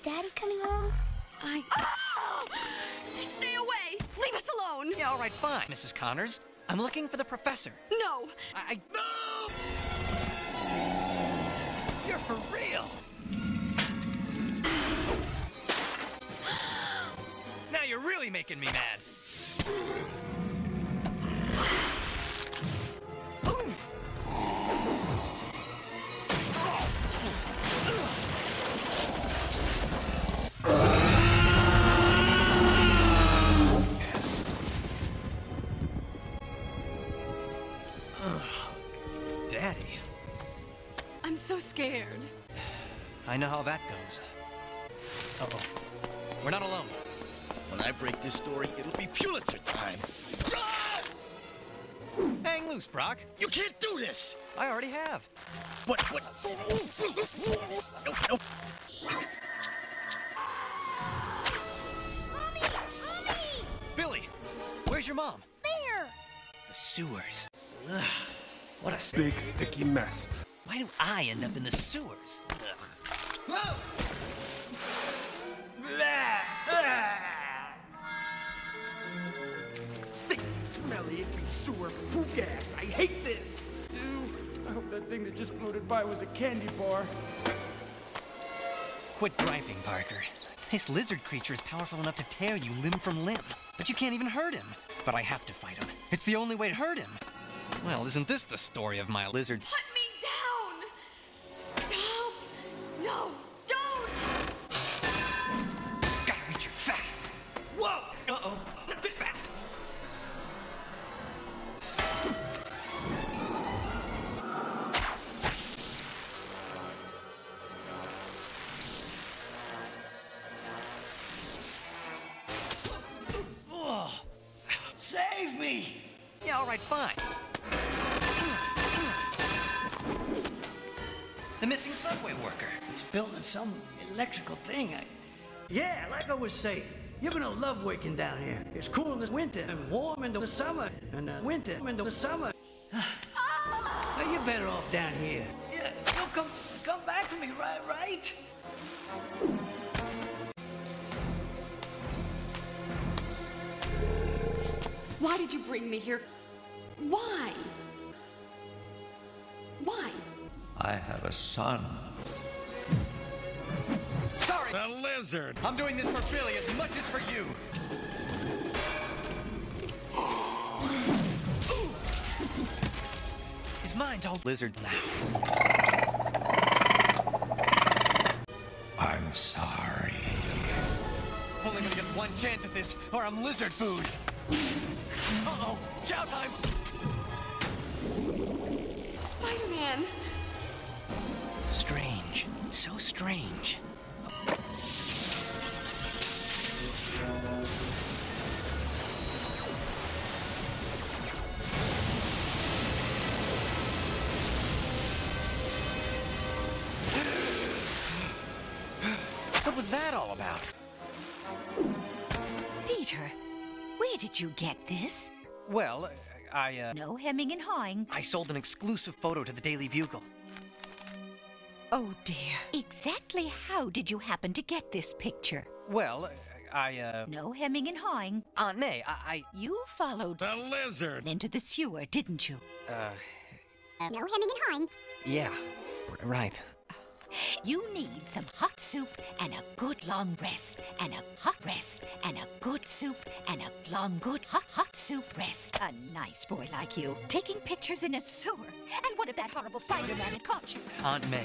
Is Daddy coming home? I. Oh! Stay away! Leave us alone! Yeah, all right, fine, Mrs. Connors. I'm looking for the professor. No! I. I... No! You're for real. now you're really making me mad. Daddy. I'm so scared. I know how that goes. Uh-oh. We're not alone. When I break this story, it'll be Pulitzer time. Hang loose, Brock. You can't do this! I already have. What? What? Nope, nope. Mommy! Mommy! Billy, where's your mom? There! The sewers. Ugh, what a Big sticky mess. Why do I end up in the sewers? Ugh. Whoa! Blah! Stinky, smelly, icky sewer poo gas. I hate this. Ew. I hope that thing that just floated by was a candy bar. Quit griping, Parker. This lizard creature is powerful enough to tear you limb from limb. But you can't even hurt him. But I have to fight him. It's the only way to hurt him. Well, isn't this the story of my lizard? Put me down! Stop! No! Don't! Gotta reach her fast. Whoa! Uh-oh. Not this fast. Oh. Save me! Yeah, all right, fine. The missing subway worker. He's building some electrical thing. I... Yeah, like I was saying. You're gonna love working down here. It's cool in the winter and warm in the summer. And the winter in the summer. well, you're better off down here. Yeah, you'll come come back for me, right? Right? Why did you bring me here? I have a son. Sorry, The lizard! I'm doing this for Billy as much as for you. His mind's all lizard now. I'm sorry. I'm Only gonna get one chance at this, or I'm lizard food. Uh-oh, chow time! Spider-Man! Strange, so strange. What was that all about? Peter, where did you get this? Well, I, uh, No hemming and hawing. I sold an exclusive photo to the Daily Bugle. Oh dear. Exactly how did you happen to get this picture? Well, I, uh, No hemming and hawing. Aunt May, I, You followed The lizard! into the sewer, didn't you? I, uh, No hemming and hawing. yeah, r- right. You need some hot soup and a good long rest, and a hot rest, and a good soup, and a long good hot hot soup rest. A nice boy like you, taking pictures in a sewer. And what if that horrible Spider-Man had caught you? Aunt May.